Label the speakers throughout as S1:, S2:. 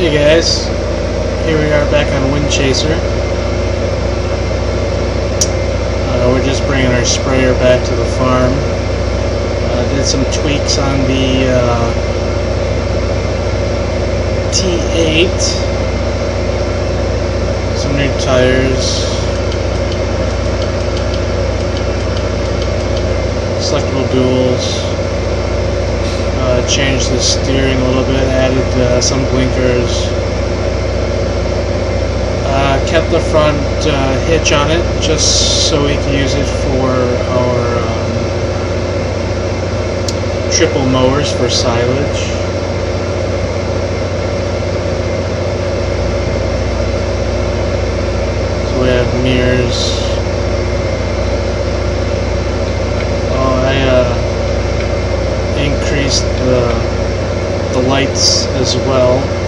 S1: Hey guys, here we are back on Wind Chaser. Uh, we're just bringing our sprayer back to the farm. Uh, did some tweaks on the uh, T8. Some new tires. Selectable duals. Uh, changed the steering a little bit, added uh, some blinkers. Uh, kept the front uh, hitch on it just so we can use it for our um, triple mowers for silage. So we have mirrors. Oh, I uh, increased the the lights as well.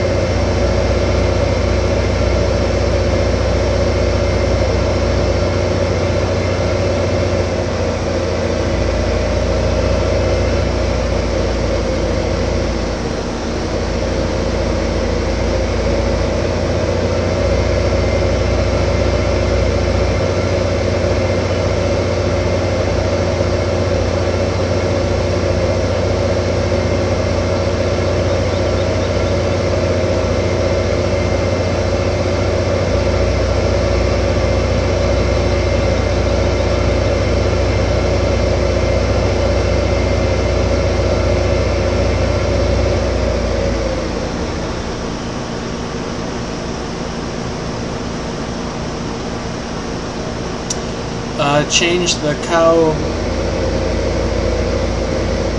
S1: Uh, change the cow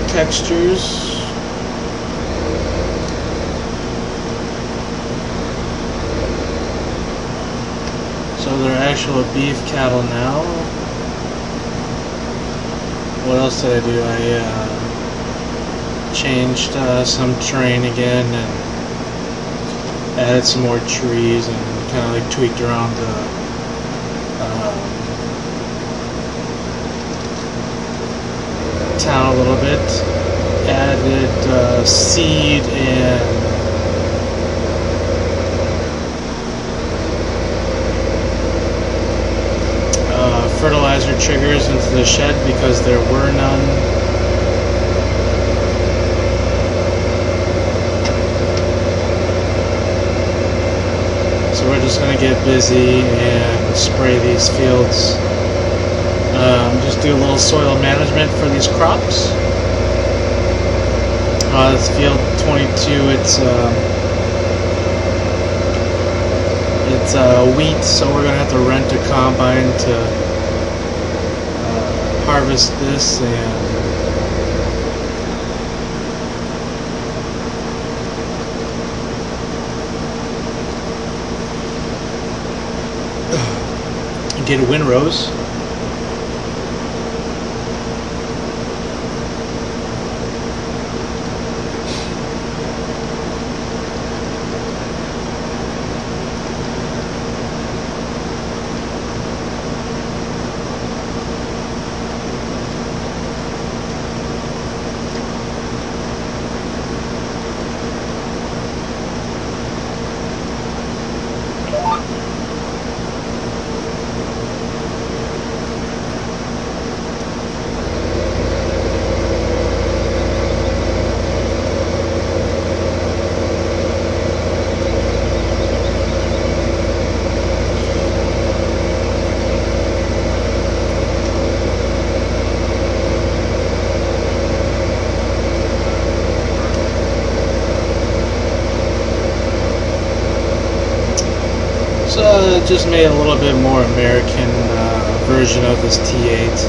S1: textures. So they're actual beef cattle now. What else did I do? I uh, changed uh, some terrain again and added some more trees and kind of like tweaked around the town a little bit. Added uh, seed and uh, fertilizer triggers into the shed because there were none. So we're just gonna get busy and spray these fields. Um, just do a little soil management for these crops. Uh, this field 22, it's uh, it's uh, wheat, so we're gonna have to rent a combine to uh, harvest this and. Get windrows. Just made a little bit more American uh, version of this T8.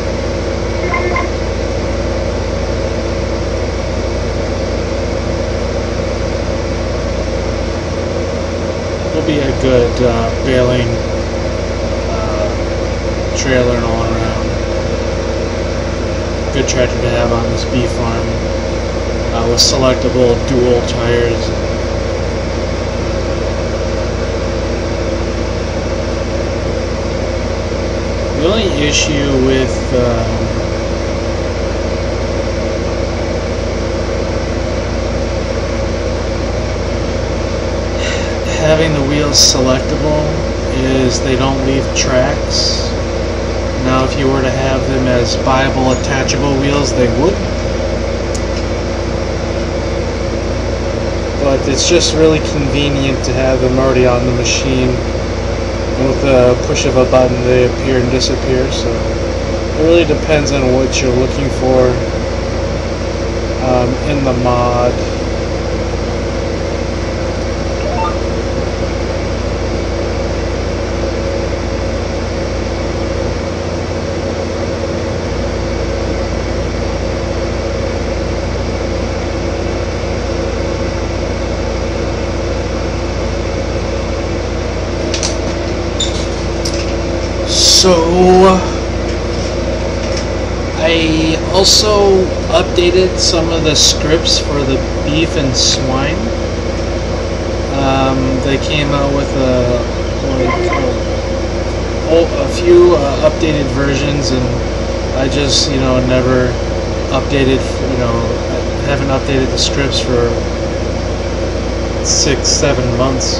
S1: Will be a good uh, baling uh, trailer and all around. Good tractor to have on this bee farm uh, with selectable dual tires. The only issue with um, having the wheels selectable is they don't leave tracks. Now if you were to have them as viable attachable wheels, they would. But it's just really convenient to have them already on the machine. And with the push of a button, they appear and disappear, so it really depends on what you're looking for um, in the mod. So I also updated some of the scripts for the beef and swine. Um, they came out with a like a, a few uh, updated versions, and I just you know never updated. You know, I haven't updated the scripts for six, seven months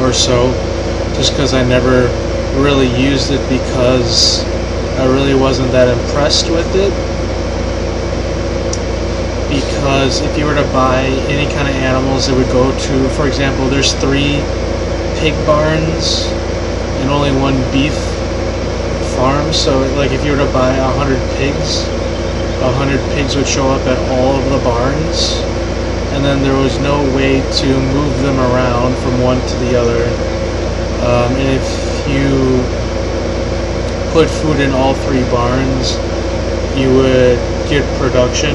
S1: or so just because I never really used it because I really wasn't that impressed with it. Because if you were to buy any kind of animals, it would go to, for example, there's three pig barns and only one beef farm. So, like, if you were to buy a hundred pigs, a hundred pigs would show up at all of the barns, and then there was no way to move them around from one to the other um, and if you put food in all three barns, you would get production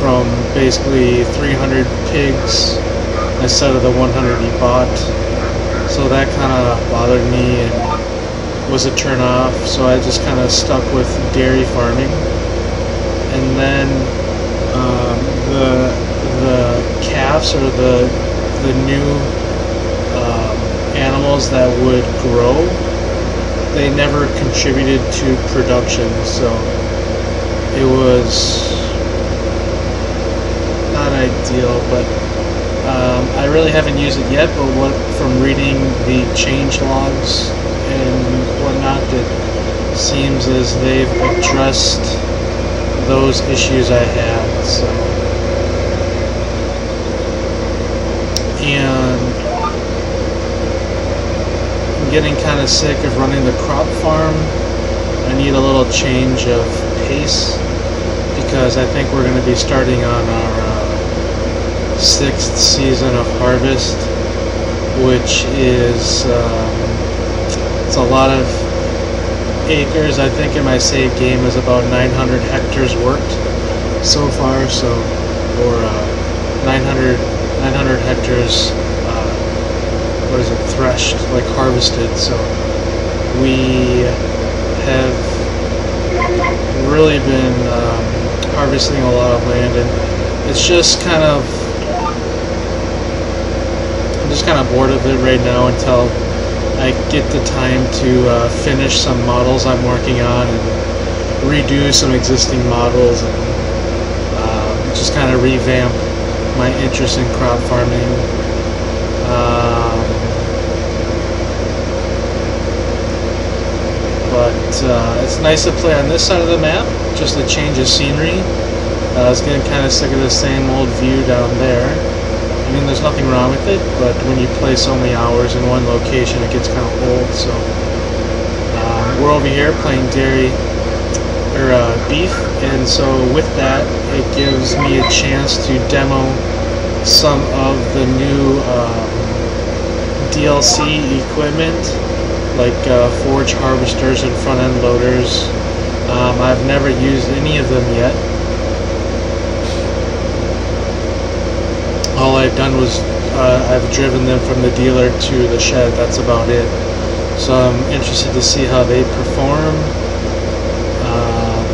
S1: from basically 300 pigs instead of the 100 you bought. So that kind of bothered me and was a turn off. So I just kind of stuck with dairy farming. And then um, the the calves or the the new animals that would grow, they never contributed to production, so it was not ideal, but um, I really haven't used it yet, but what from reading the change logs and whatnot, it seems as they've addressed those issues I had, so. And getting kind of sick of running the crop farm. I need a little change of pace because I think we're going to be starting on our uh, sixth season of harvest, which is um, it's a lot of acres. I think in my save game is about 900 hectares worked so far. So, or uh, 900 900 hectares what is it, threshed, like harvested. So we have really been um, harvesting a lot of land, and it's just kind of, I'm just kind of bored of it right now until I get the time to uh, finish some models I'm working on and redo some existing models and uh, just kind of revamp my interest in crop farming. Um, but uh, it's nice to play on this side of the map, just a change of scenery. Uh, I was getting kind of sick of the same old view down there. I mean, there's nothing wrong with it, but when you play so many hours in one location, it gets kind of old. So uh, we're over here playing dairy or uh, beef, and so with that, it gives me a chance to demo some of the new um, DLC equipment like uh, forage harvesters and front end loaders. Um, I've never used any of them yet. All I've done was uh, I've driven them from the dealer to the shed. That's about it. So I'm interested to see how they perform. Um,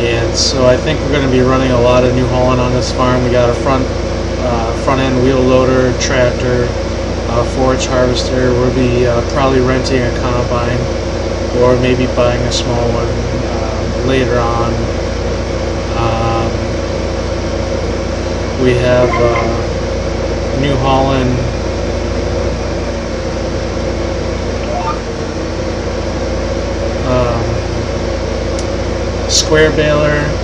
S1: and so I think we're going to be running a lot of New Holland on this farm. We got a front uh, front end wheel loader, tractor, forage harvester. We'll be uh, probably renting a combine or maybe buying a small one uh, later on. Um, We have uh, New Holland um, square baler.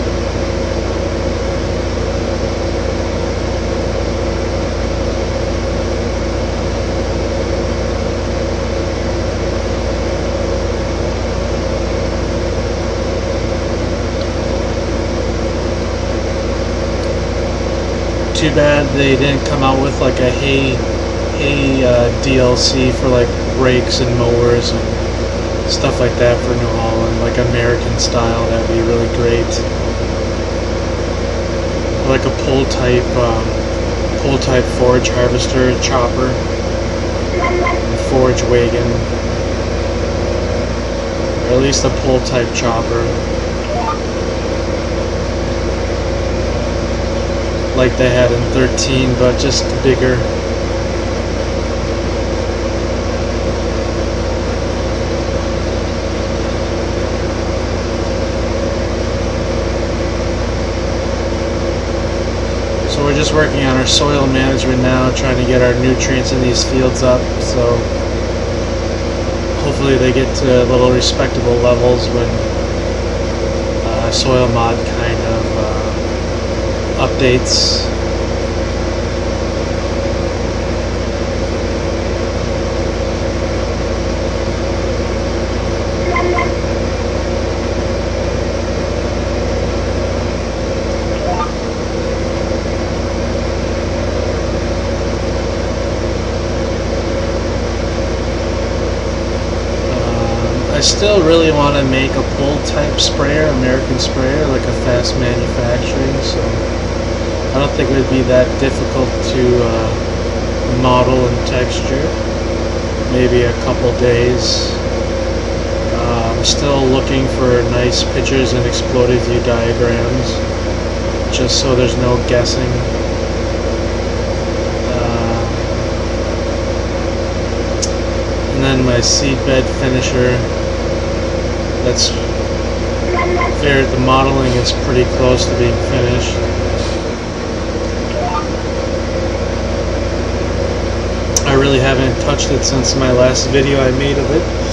S1: Too bad they didn't come out with like a hay hay uh, DLC for like rakes and mowers and stuff like that for New Holland, like American style. That'd be really great. Like a pull type, um, pull type forage harvester chopper, forage wagon, or at least a pull type chopper. Like they had in 13, but just bigger. So we're just working on our soil management now, trying to get our nutrients in these fields up. So hopefully they get to little respectable levels when uh, soil mod updates. Um, I still really want to make a pull type sprayer, American sprayer, like a fast manufacturing. So I don't think it would be that difficult to uh, model and texture. Maybe a couple days. Uh, I'm still looking for nice pictures and exploded view diagrams, just so there's no guessing. Uh, and then my seed bed finisher. That's there. The modeling is pretty close to being finished. Really haven't touched it since my last video I made of it.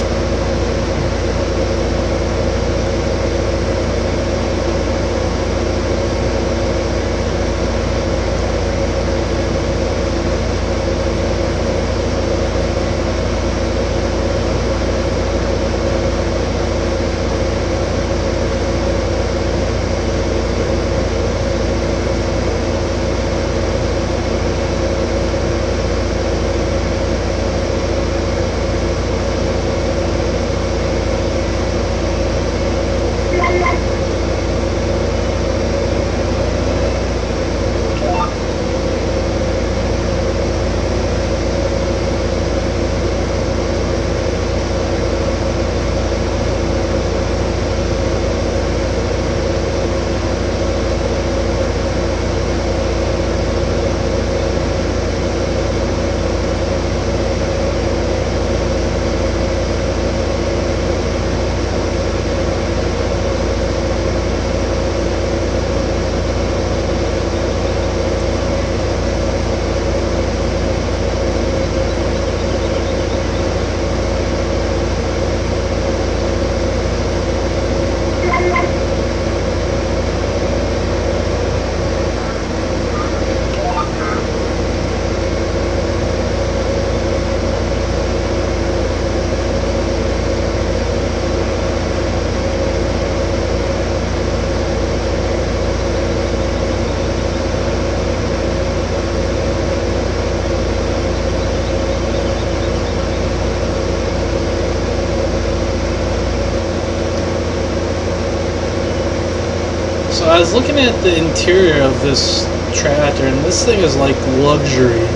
S1: Was looking at the interior of this tractor, and this thing is like luxury.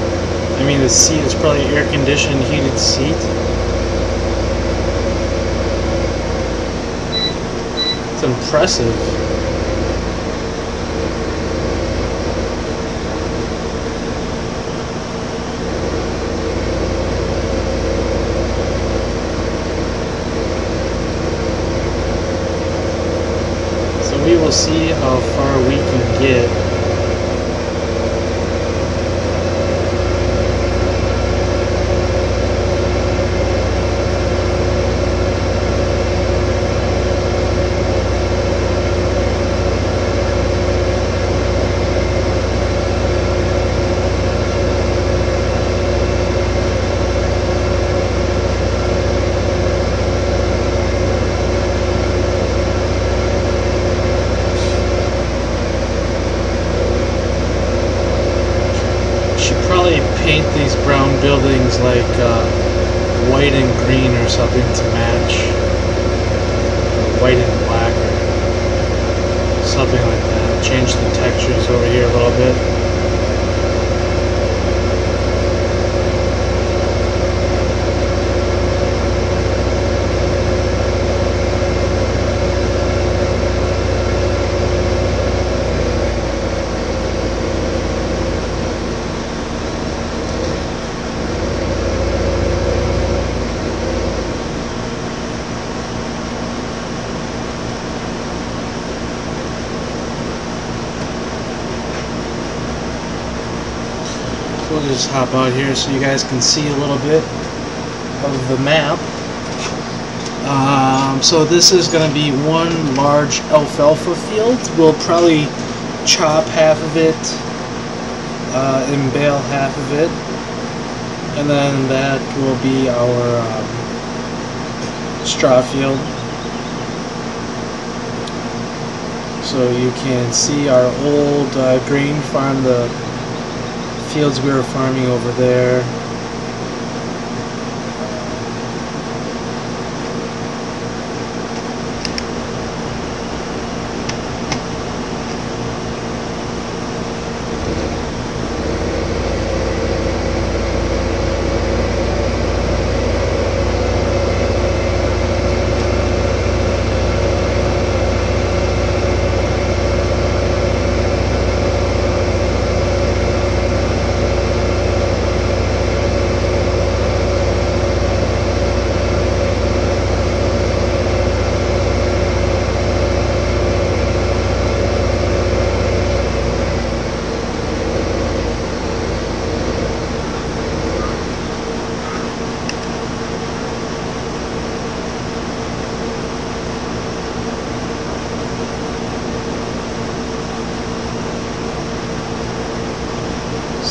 S1: I mean, the seat is probably air conditioned, heated seat. It's impressive. So we will see how far we can get. paint these brown buildings like uh, white and green or something to match white and black or something like that. Change the textures over here a little bit. Just hop out here so you guys can see a little bit of the map. Um, so this is going to be one large alfalfa field. We'll probably chop half of it uh, and bale half of it. And then that will be our um, straw field. So you can see our old uh, grain farm, the fields we were farming over there.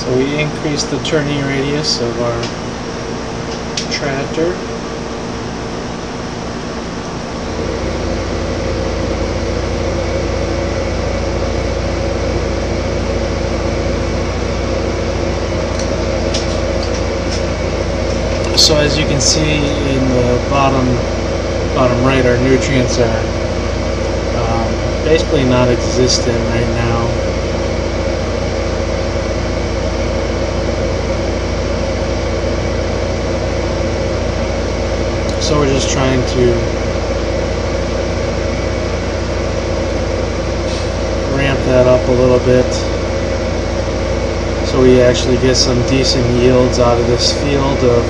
S1: So we increase the turning radius of our tractor. So as you can see in the bottom bottom right, our nutrients are um, basically not existent right now. So we're just trying to ramp that up a little bit so we actually get some decent yields out of this field of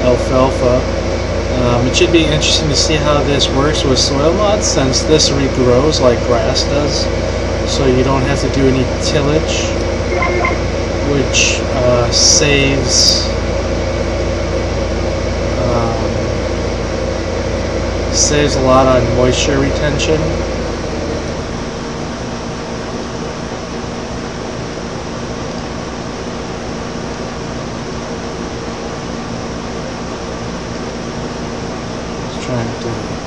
S1: alfalfa. Um, it should be interesting to see how this works with soil mods since this regrows like grass does so you don't have to do any tillage which uh, saves saves a lot on moisture retention. Just trying to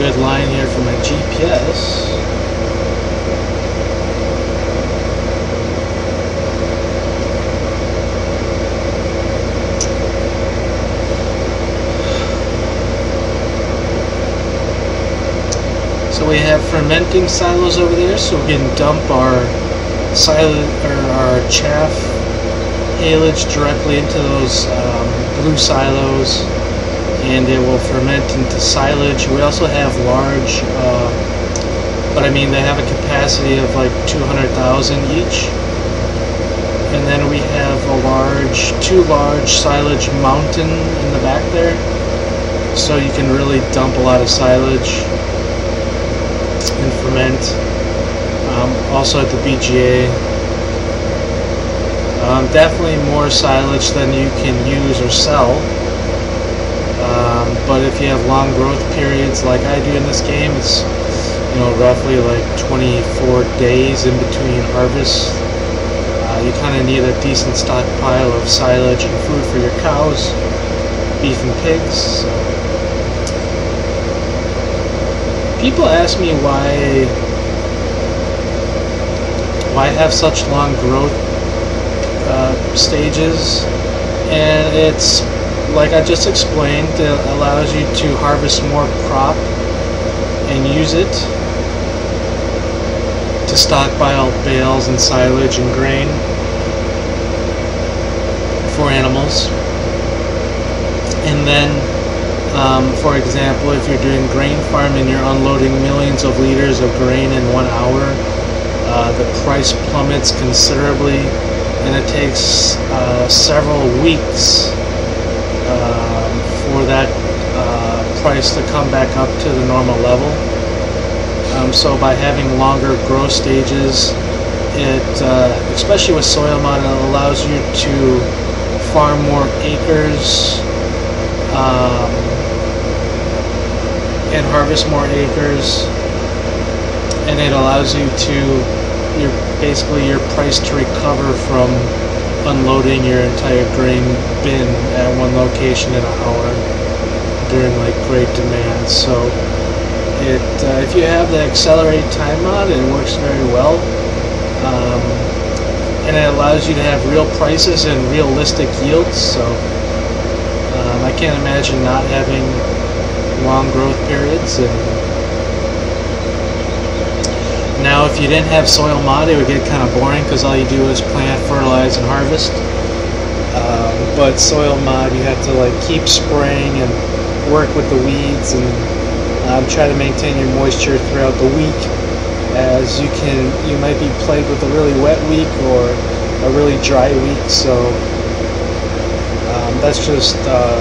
S1: good line here for my GPS. So we have fermenting silos over there, so we can dump our silo or our chaff haylage directly into those um, blue silos and it will ferment into silage. We also have large, uh, but I mean they have a capacity of like 200,000 each. And then we have a large, two large silage mountain in the back there. So you can really dump a lot of silage and ferment. Um, also at the BGA. Um, definitely more silage than you can use or sell. Um, but if you have long growth periods like I do in this game, it's you know roughly like 24 days in between harvests. Uh, you kind of need a decent stockpile of silage and food for your cows, beef and pigs. So. People ask me why why have such long growth uh, stages, and it's like I just explained, it allows you to harvest more crop and use it to stockpile bales and silage and grain for animals. And then, um, for example, if you're doing grain farming, and you're unloading millions of liters of grain in one hour, uh, the price plummets considerably, and it takes uh, several weeks for that uh, price to come back up to the normal level. Um, so by having longer growth stages, it, uh, especially with soil mod, it allows you to farm more acres um, and harvest more acres, and it allows you to your basically your price to recover from unloading your entire grain bin at one location in an hour during like great demand. So it uh, if you have the accelerate time mod, it works very well. Um, and it allows you to have real prices and realistic yields. So um, I can't imagine not having long growth periods. And now, if you didn't have soil mod, it would get kind of boring because all you do is plant, fertilize, and harvest. Um, but soil mod, you have to like keep spraying and work with the weeds and um, try to maintain your moisture throughout the week. As you can, you might be plagued with a really wet week or a really dry week. So um, that's just uh,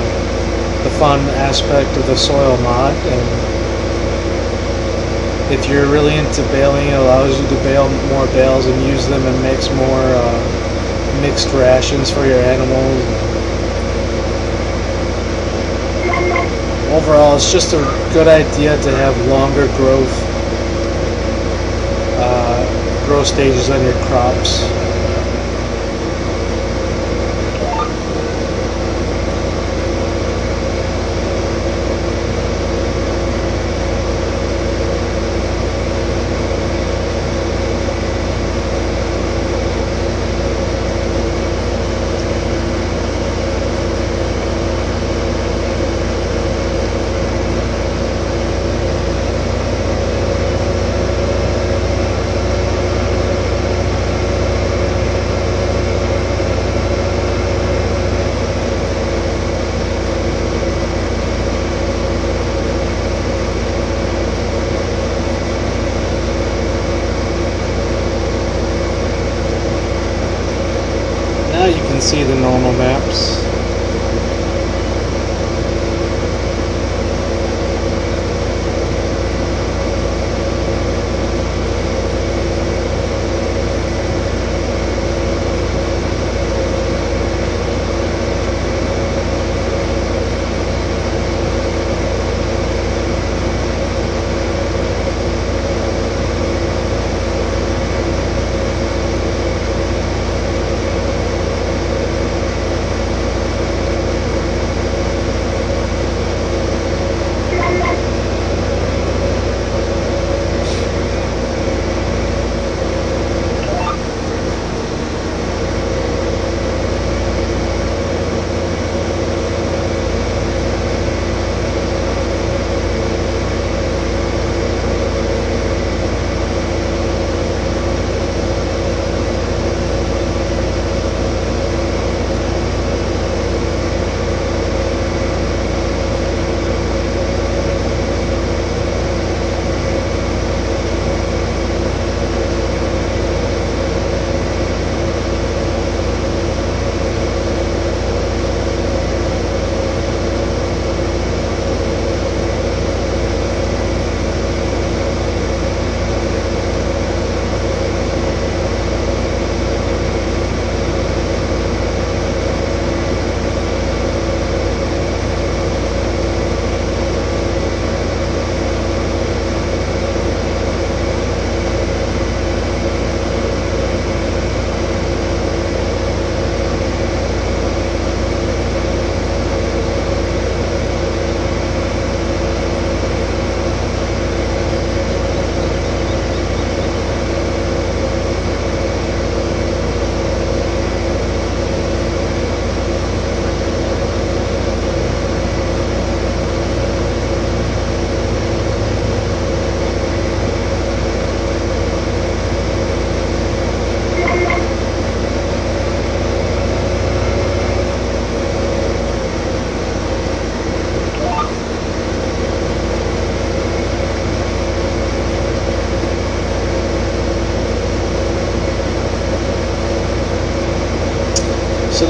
S1: the fun aspect of the soil mod and if you're really into baling, it allows you to bale more bales and use them and mix more uh, mixed rations for your animals. Overall, it's just a good idea to have longer growth uh, growth stages on your crops.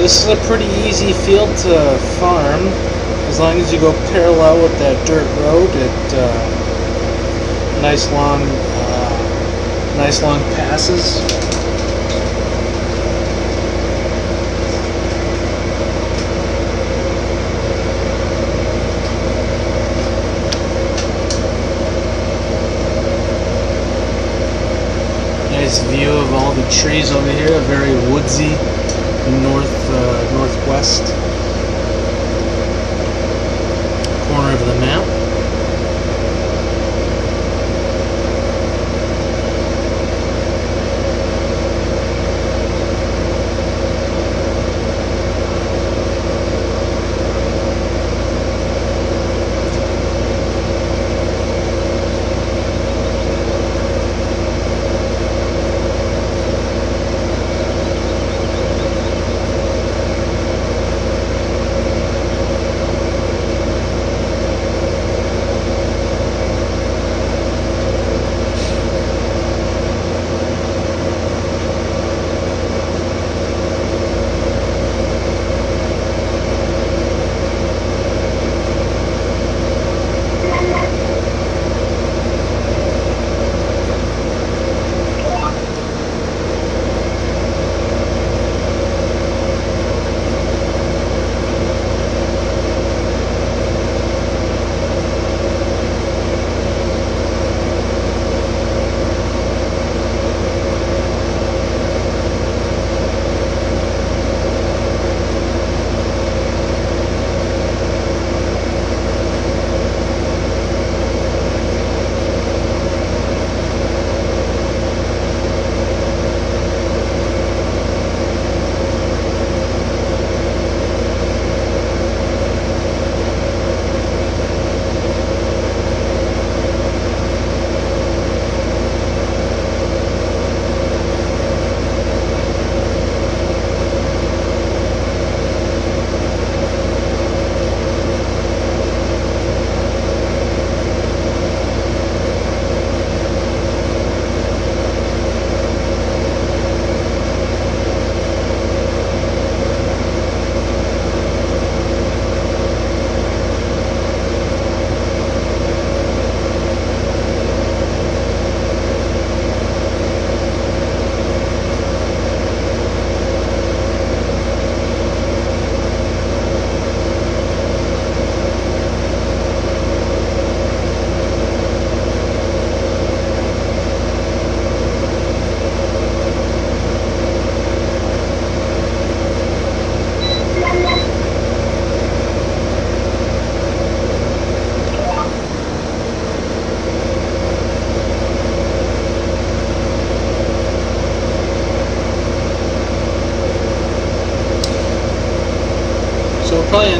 S1: This is a pretty easy field to farm. As long as you go parallel with that dirt road, it uh, nice long, uh, nice long passes. Nice view of all the trees over here, very woodsy north uh, northwest corner of the map.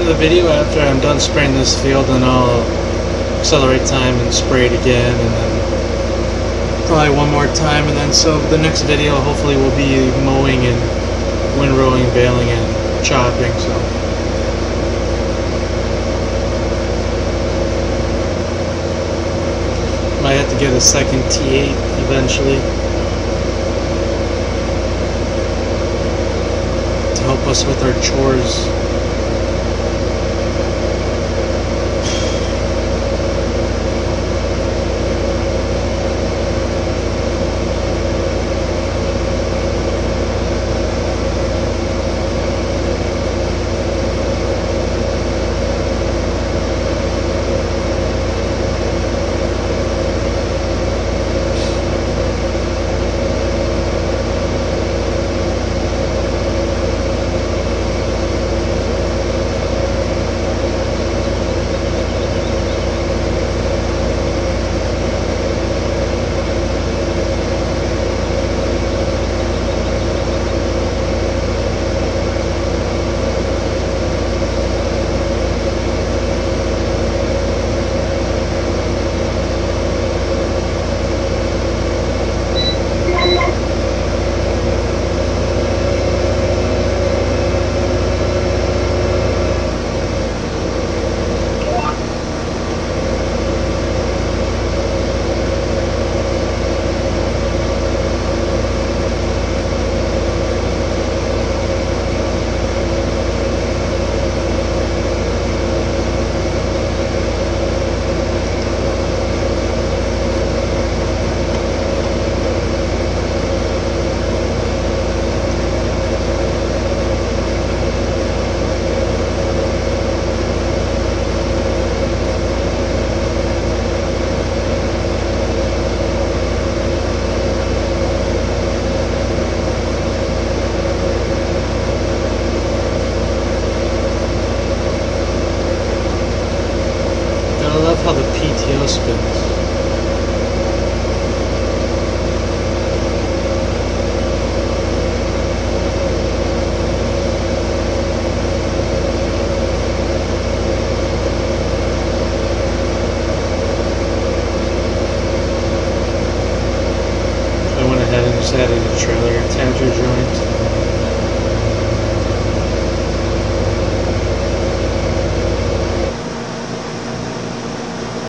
S1: The video after I'm done spraying this field and I'll accelerate time and spray it again and then probably one more time and then so the next video hopefully will be mowing and windrowing, baling and chopping so might have to get a second T8 eventually to help us with our chores.